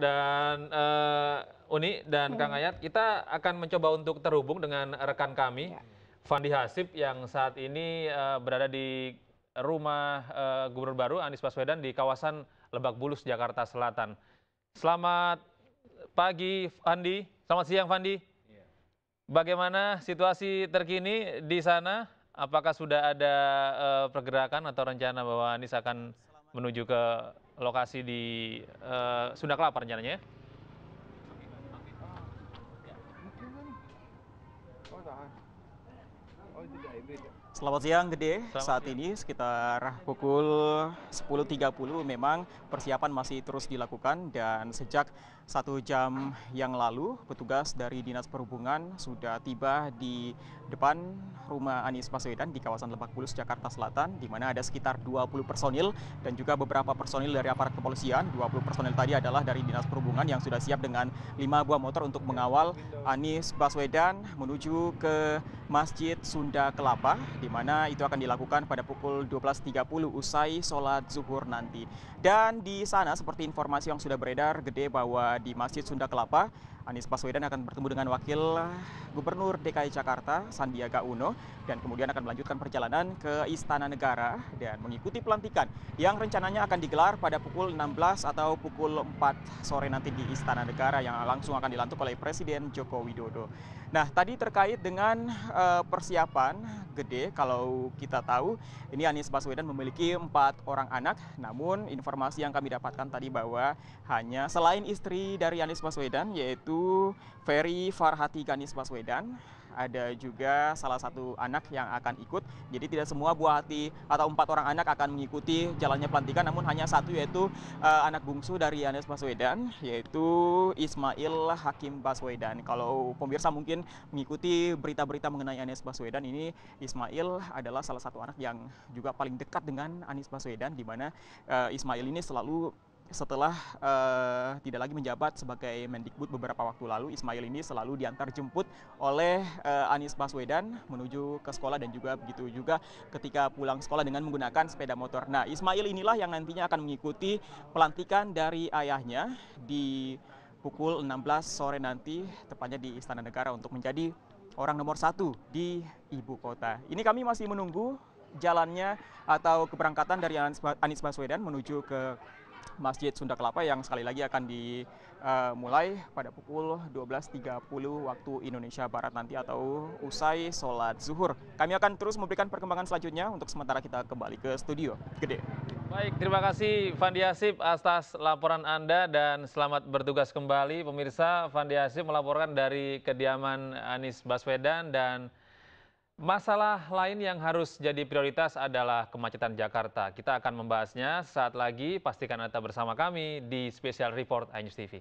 dan uni dan kang ayat kita akan mencoba untuk terhubung dengan rekan kami fandi hasib yang saat ini berada di rumah gubernur baru anies baswedan di kawasan lebak bulus jakarta selatan. Selamat pagi fandi. Selamat siang fandi. Bagaimana situasi terkini di sana? Apakah sudah ada pergerakan atau rencana bahwa anies akan menuju ke lokasi di eh, Sunda Kelapa rencananya. Ya? Selamat siang Gede, Selamat saat siang. ini sekitar pukul 10.30 memang persiapan masih terus dilakukan dan sejak satu jam yang lalu petugas dari Dinas Perhubungan sudah tiba di depan rumah Anies Baswedan di kawasan Lebak Bulus, Jakarta Selatan, di mana ada sekitar 20 personil dan juga beberapa personil dari aparat kepolisian. 20 personil tadi adalah dari Dinas Perhubungan yang sudah siap dengan lima buah motor untuk mengawal Anies Baswedan menuju ke Masjid Sunda Kelapa, di mana itu akan dilakukan pada pukul 12.30 usai sholat zuhur nanti. Dan di sana seperti informasi yang sudah beredar gede bahwa di Masjid Sunda Kelapa Anies Baswedan akan bertemu dengan Wakil Gubernur DKI Jakarta Sandiaga Uno dan kemudian akan melanjutkan perjalanan ke Istana Negara dan mengikuti pelantikan yang rencananya akan digelar pada pukul 16 atau pukul 4 sore nanti di Istana Negara yang langsung akan dilantik oleh Presiden Joko Widodo. Nah, tadi terkait dengan eh, persiapan gede kalau kita tahu ini Anies Baswedan memiliki empat orang anak namun informasi yang kami dapatkan tadi bahwa hanya selain istri dari Anies Baswedan yaitu Ferry Farhati Ganis Baswedan ada juga salah satu anak yang akan ikut. Jadi tidak semua buah hati atau empat orang anak akan mengikuti jalannya pelantikan, namun hanya satu yaitu uh, anak bungsu dari Anies Baswedan, yaitu Ismail Hakim Baswedan. Kalau pemirsa mungkin mengikuti berita-berita mengenai Anies Baswedan, ini Ismail adalah salah satu anak yang juga paling dekat dengan Anies Baswedan, di mana uh, Ismail ini selalu setelah uh, tidak lagi menjabat sebagai Mendikbud beberapa waktu lalu, Ismail ini selalu diantar jemput oleh uh, Anies Baswedan menuju ke sekolah dan juga begitu juga ketika pulang sekolah dengan menggunakan sepeda motor. Nah, Ismail inilah yang nantinya akan mengikuti pelantikan dari ayahnya di pukul 16 sore nanti, tepatnya di Istana Negara untuk menjadi orang nomor satu di ibu kota. Ini kami masih menunggu jalannya atau keberangkatan dari Anies Baswedan menuju ke Masjid Sunda Kelapa yang sekali lagi akan dimulai eh, pada pukul 12.30 waktu Indonesia Barat nanti atau usai sholat zuhur. Kami akan terus memberikan perkembangan selanjutnya untuk sementara kita kembali ke studio. Gede. Baik, terima kasih Fandi Asip atas laporan Anda dan selamat bertugas kembali. Pemirsa, Fandi Asip melaporkan dari kediaman Anies Baswedan dan Masalah lain yang harus jadi prioritas adalah kemacetan Jakarta. Kita akan membahasnya saat lagi. Pastikan Anda bersama kami di Special Report iNews TV.